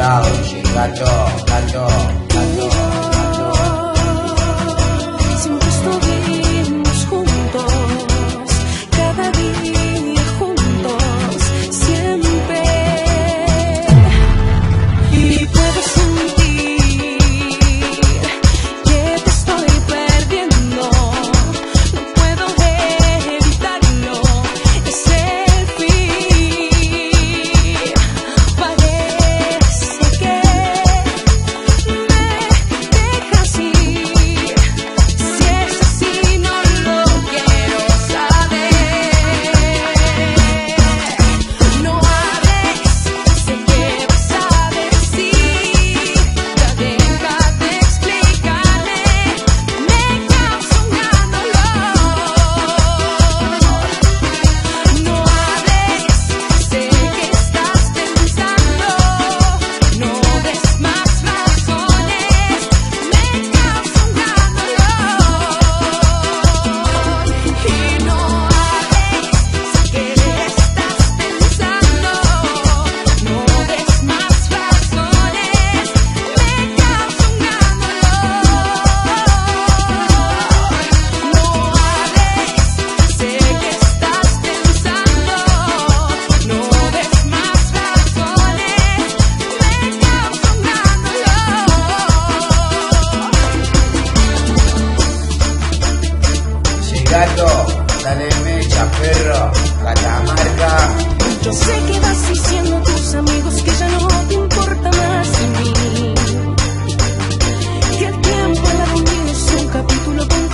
caos, cacho, cacho. perra, Catamarca. Yo sé que vas diciendo a tus amigos que ya no te importa más de mí. Que el tiempo en la rutina es un capítulo con